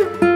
Woo!